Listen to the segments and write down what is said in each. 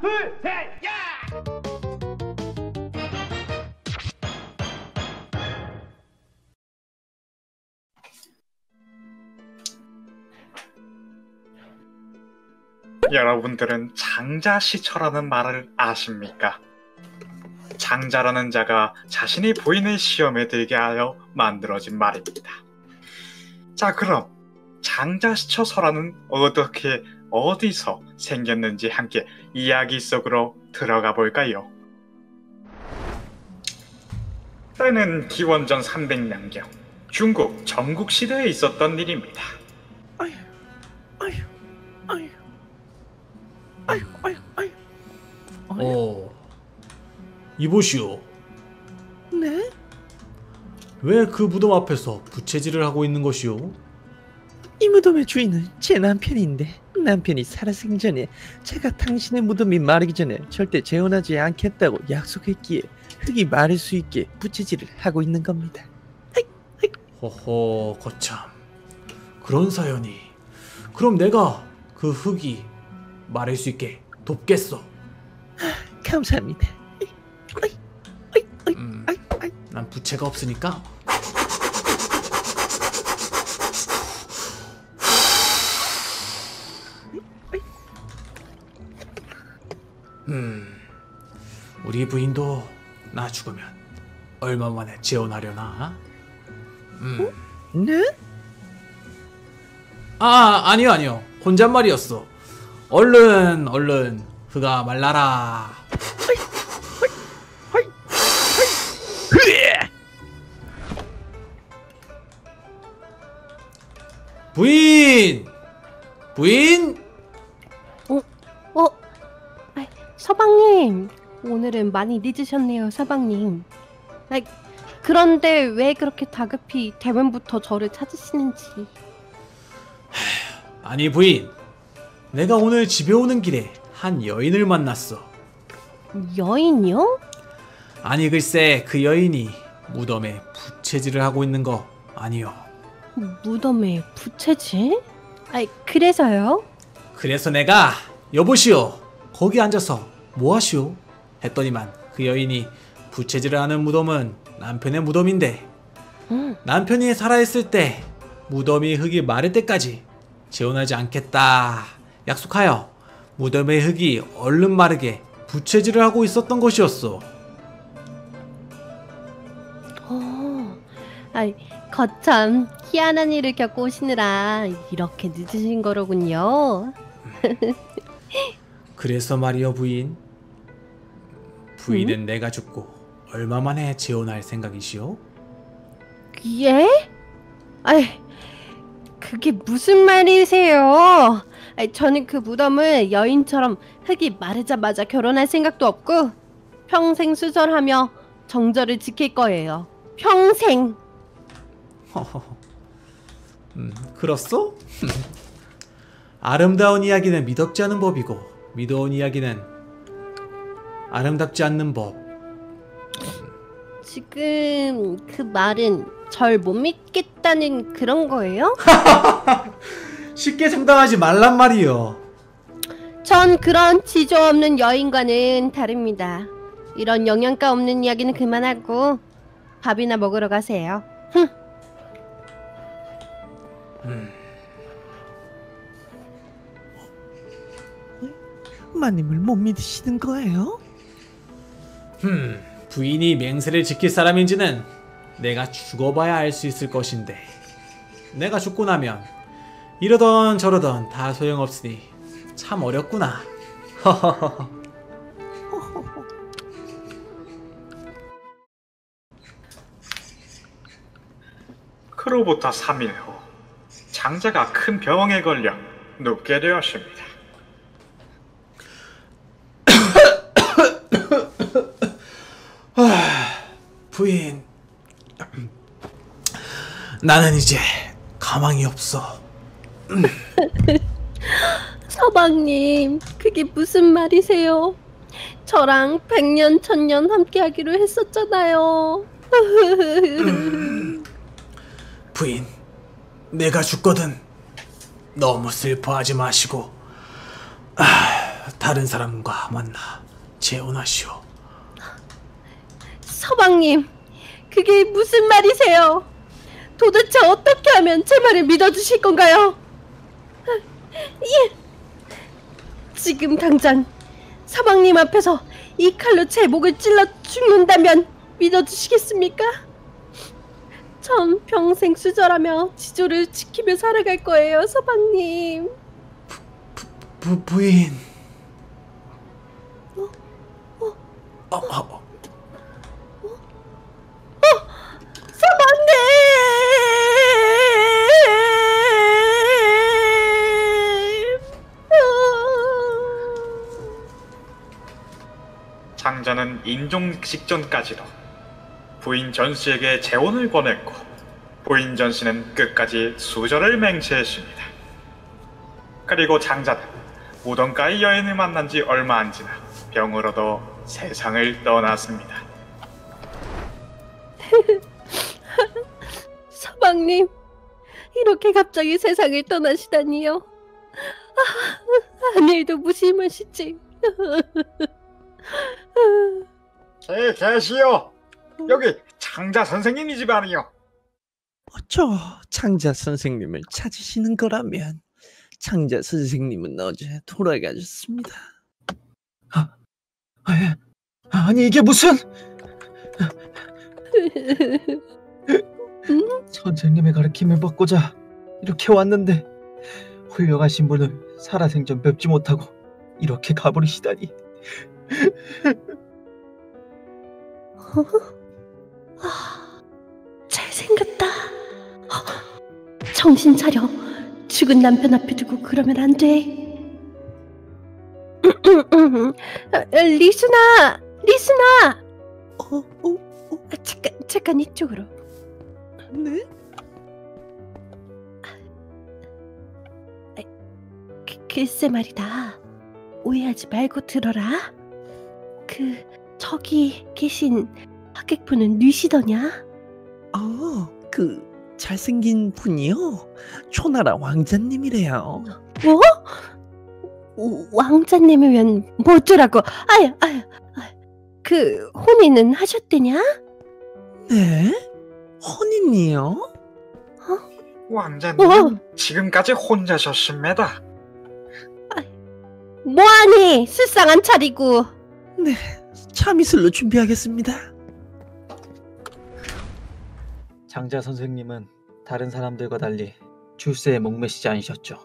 둘, 셋, 야! 여러분들은 장자시처라는 말을 아십니까? 장자라는 자가 자신이 보이는 시험에 들게 하여 만들어진 말입니다. 자, 그럼 장자시처서라는 어떻게 어디서 생겼는지 함께 이야기 속으로 들어가 볼까요? 때는 기원전 300년경 중국 전국 시대에 있었던 일입니다. 아유, 아유, 아유, 아유, 아유, 아유. 어. 이보시오. 네? 왜 그 무덤 앞에서 부채질을 하고 있는 것이오? 이 무덤의 주인은 제 남편인데 남편이 살아생전에 제가 당신의 무덤이 마르기 전에 절대 재혼하지 않겠다고 약속했기에 흙이 마를 수 있게 부채질을 하고 있는 겁니다. 허허, 거참. 그런 사연이. 그럼 내가 그 흙이 마를 수 있게 돕겠어. 감사합니다. 아이, 아이, 음. 난 부채가 없으니까. 음, 우리 부인도 나 죽으면 얼마 만에 재혼하려나? 음. 네? 아 아니요 아니요. 혼잣말이었어. 얼른 얼른 그가 말라라. 부인! 부인! 어? 아, 서방님 오늘은 많이 늦으셨네요 서방님 아, 그런데 왜 그렇게 다급히 대문부터 저를 찾으시는지 아니 부인 내가 오늘 집에 오는 길에 한 여인을 만났어 여인이요? 아니 글쎄 그 여인이 무덤에 부채질을 하고 있는 거 아니요 무덤에 부채질? 아 그래서요? 그래서 내가 여보시오 거기 앉아서 뭐하시오? 했더니만 그 여인이 부채질을 하는 무덤은 남편의 무덤인데 음, 남편이 살아있을 때 무덤이 흙이 마를 때까지 재혼하지 않겠다 약속하여 무덤의 흙이 얼른 마르게 부채질을 하고 있었던 것이었어 어, 아이 거참 희한한 일을 겪고 오시느라 이렇게 늦으신 거로군요 그래서 말이여 부인 부인은 내가 죽고 얼마 만에 재혼할 생각이시오? 예? 아이, 그게 무슨 말이세요? 아이, 저는 그 무덤을 여인처럼 흙이 마르자마자 결혼할 생각도 없고 평생 수절하며 정절을 지킬 거예요. 평생. 허허허. 음, 그렇소? 아름다운 이야기는 미덥지 않은 법이고 미더운 이야기는 아름답지 않는 법. 지금 그 말은 절 못 믿겠다는 그런 거예요? 쉽게 상담하지 말란 말이요. 전 그런 지조 없는 여인과는 다릅니다. 이런 영양가 없는 이야기는 그만하고 밥이나 먹으러 가세요. 음, 마님을 못 믿으시는 거예요? 음, 부인이 맹세를 지킬 사람인지는 내가 죽어봐야 알 수 있을 것인데 내가 죽고 나면 이러던 저러던 다 소용없으니 참 어렵구나. 허허허. 그로부터 3일 후 장자가 큰 병에 걸려 눕게 되었습니다. 부인, 나는 이제 가망이 없어. 서방님, 그게 무슨 말이세요? 저랑 백년 천년 함께하기로 했었잖아요. 부인, 내가 죽거든 너무 슬퍼하지 마시고 아, 다른 사람과 만나 재혼하시오. 서방님, 그게 무슨 말이세요? 도대체 어떻게 하면 제 말을 믿어주실 건가요? 예. 지금 당장 서방님 앞에서 이 칼로 제 목을 찔러 죽는다면 믿어주시겠습니까? 전 평생 수절하며 지조를 지키며 살아갈 거예요, 서방님. 부, 부인. 어, 어, 서방 장자는 인종 직전까지도 부인 전 씨에게 재혼을 권했고 부인 전 씨는 끝까지 수절을 맹세했습니다. 그리고 장자는 무덤가의 여인을 만난 지 얼마 안 지나 병으로도 세상을 떠났습니다. 서방님, 이렇게 갑자기 세상을 떠나시다니요. 아, 아내도 무심하시지. 개 계시오. 여기 장자 선생님 이 집 아니요. 어쩌 창자 선생님을 찾으시는 거라면 창자 선생님은 어제 돌아가셨습니다. 아, 예. 아니 이게 무슨 선생님의 가르침을 받고자 이렇게 왔는데 훌륭하신 분을 살아생전 뵙지 못하고 이렇게 가버리시다니 아, 잘생겼다. 정신 차려. 죽은 남편 앞에 두고 그러면 안 돼. 리순아, 리순아. 어, 어, 아, 잠깐, 잠깐 이쪽으로. 네? 그, 글쎄 말이다. 오해하지 말고 들어라. 그 저기 계신 하객분은 뉘시더냐? 어, 그 잘생긴 분이요. 초나라 왕자님이래요. 뭐? 오, 왕자님이면 뭐더라고? 아야, 아야, 아야. 그 혼인은 하셨대냐? 네? 혼인이요? 왕자님 어. 지금까지 혼자셨습니다. 뭐하니? 술상 안 차리고. 네, 참이슬로 준비하겠습니다. 장자 선생님은 다른 사람들과 달리 출세에 목매시지 않으셨죠.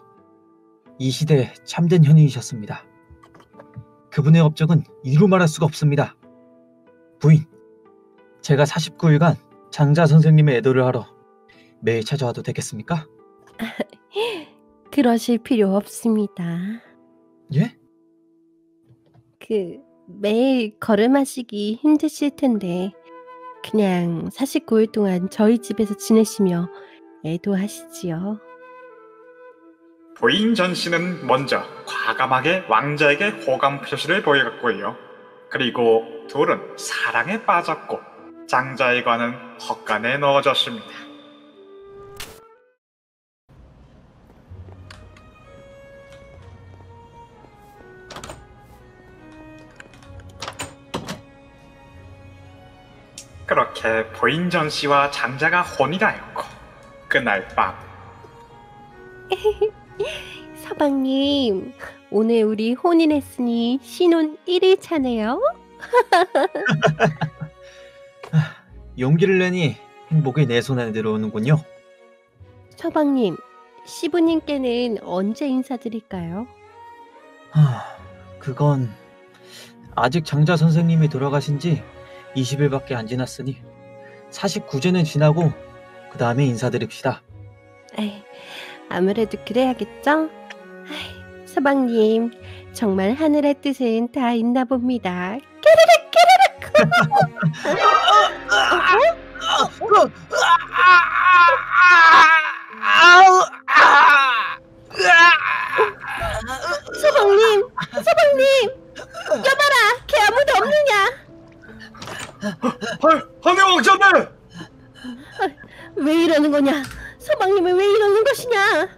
이 시대의 참된 현인이셨습니다. 그분의 업적은 이루 말할 수가 없습니다. 부인, 제가 49일간 장자 선생님의 애도를 하러 매일 찾아와도 되겠습니까? 그러실 필요 없습니다. 예? 그 매일 걸음하시기 힘드실 텐데 그냥 49일 동안 저희 집에서 지내시며 애도하시지요. 부인 전 씨는 먼저 과감하게 왕자에게 호감 표시를 보였고요. 그리고 둘은 사랑에 빠졌고 장자의 관은 헛간에 넣어졌습니다. 그렇게 부인 전 씨와 장자가 혼이하였고 그날 밤 서방님, 오늘 우리 혼인했으니 신혼 1일 차네요. 용기를 내니 행복이 내 손에 들어오는군요. 서방님, 시부님께는 언제 인사드릴까요? 하, 그건 아직 장자 선생님이 돌아가신 지 20일밖에 안 지났으니 49제는 지나고 그 다음에 인사드립시다. 에이, 아무래도 그래야겠죠? 아이, 서방님, 정말 하늘의 뜻은 다 있나 봅니다. 깨르륵 깨르륵! 서방님, 서방님, 여봐라, 없느냐? 하늘 왕자님! 왜 이러는 거냐? 서방님은 왜 이러는 것이냐?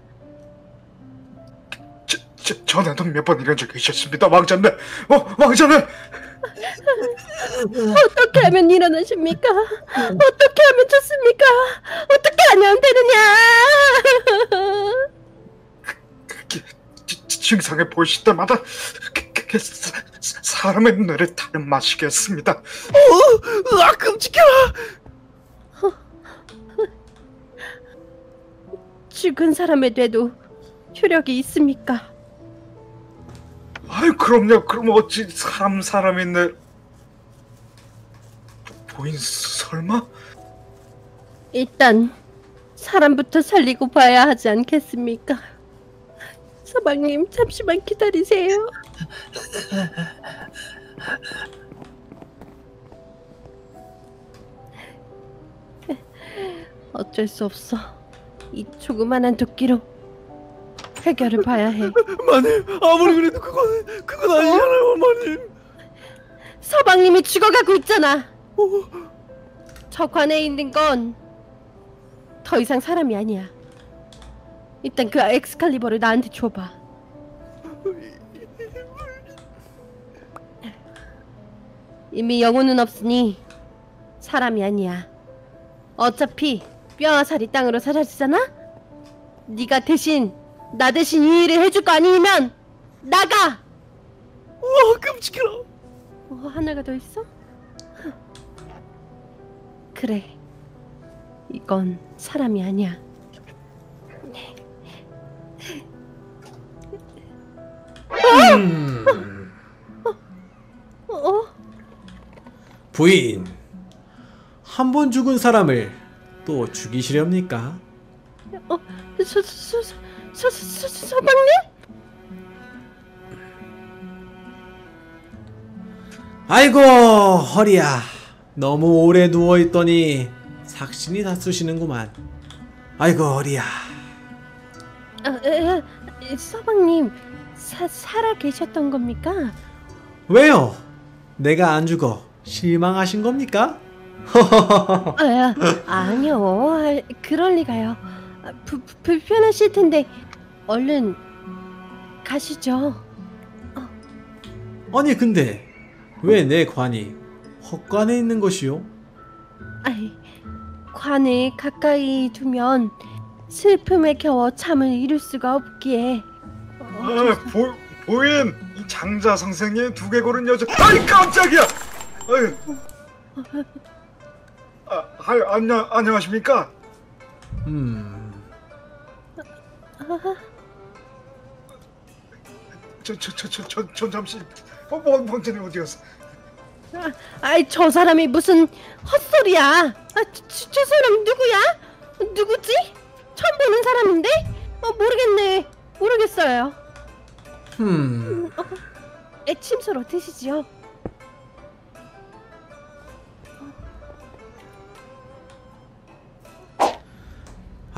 저, 저, 전에도 몇 번 이런 죽이셨습니다, 왕자님. 어, 왕자님. 어떻게 하면 일어나십니까? 어떻게 하면 좋습니까? 어떻게 하면 되느냐? 기- 지- 지- 증상을 보실 때마다 그- 그게 사- 사- 사람의 뇌를 타는 맛이겠습니다. 어, 아 끔찍해라. 죽은 사람의 뇌도 효력이 있습니까? 아유, 그럼요. 그럼 어찌 사람 사람의 뇌 보인 설마? 일단 사람부터 살리고 봐야 하지 않겠습니까? 서방님 잠시만 기다리세요. 어쩔 수 없어. 이 조그만한 도끼로 해결을 봐야 해. 마님 아무리 그래도 그건 그건 아니잖아요, 마님. 서방님이 죽어가고 있잖아. 저 관에 있는 건 더 이상 사람이 아니야. 일단 그 엑스칼리버를 나한테 줘봐. 이미 영혼은 없으니 사람이 아니야. 어차피 뼈와 살이 땅으로 사라지잖아. 네가 대신 나 대신 이 일을 해줄 거 아니면 나가. 와 끔찍해라. 어, 하나가 더 있어? 그래. 이건 사람이 아니야. 부인, 한 번 죽은 사람을 또 죽이시렵니까? 서, 서, 서, 서, 서, 서, 서방님? 아이고 허리야, 너무 오래 누워 있더니 삭신이 다 쑤시는구만. 아이고 허리야. 아, 에, 에, 서방님, 사, 살아 계셨던 겁니까? 왜요? 내가 안 죽어 실망하신 겁니까? 아, 아니요. 아, 그럴 리가요. 아, 부, 부- 불편하실 텐데 얼른 가시죠. 아니 근데 왜 내 관이 헛관에 있는 것이요? 아이, 관을 가까이 두면 슬픔에 겨워 잠을 이룰 수가 없기에 어, 아, 보, 보인 이 장자 선생님 두개골은 여자. 아이 깜짝이야. 아유. 아, 아유, 안녕 안녕하십니까? 음, 저 저 저 저저 잠시 어, 원 원장님 어디 갔어? 아이 저 사람이 무슨 헛소리야? 아, 저, 저- 저 사람 누구야? 누구지? 처음 보는 사람인데? 어 모르겠네. 모르겠어요. 음, 애침소로 드시지요.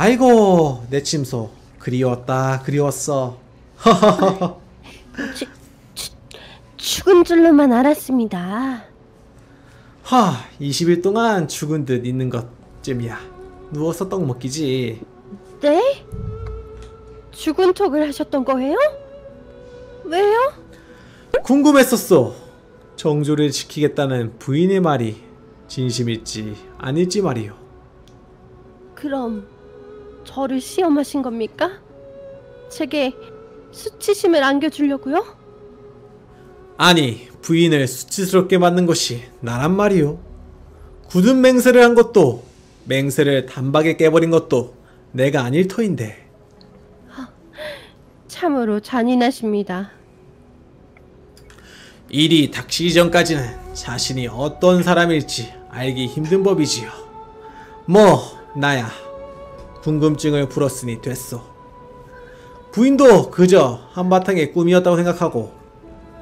아이고 내 침소 그리웠다 그리웠어. 죽은 줄로만 알았습니다. 하, 20일 동안 죽은 듯 있는 것쯤이야. 누워서 떡 먹기지. 네? 죽은 척을 하셨던 거예요? 왜요? 궁금했었어. 정조를 지키겠다는 부인의 말이 진심일지 아닐지 말이요. 그럼 저를 시험하신 겁니까? 제게 수치심을 안겨주려고요? 아니, 부인을 수치스럽게 만든 것이 나란 말이요. 굳은 맹세를 한 것도 맹세를 단박에 깨버린 것도 내가 아닐 터인데. 참으로 잔인하십니다. 일이 닥치기 전까지는 자신이 어떤 사람일지 알기 힘든 법이지요. 뭐 나야 궁금증을 풀었으니 됐소. 부인도 그저 한바탕의 꿈이었다고 생각하고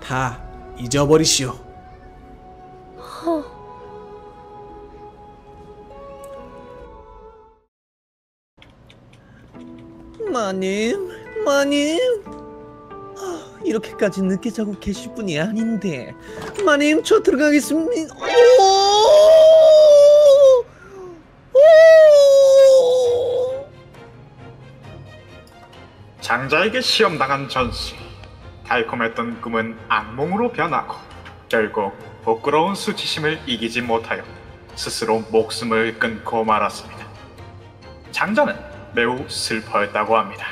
다 잊어버리시오. 허, 마님, 마님. 아, 이렇게까지 늦게 자고 계실 분이 아닌데. 마님, 저 들어가겠습니다. 오! 오! 장자에게 시험 당한 전씨 달콤했던 꿈은 악몽으로 변하고 결국 부끄러운 수치심을 이기지 못하여 스스로 목숨을 끊고 말았습니다. 장자는 매우 슬퍼했다고 합니다.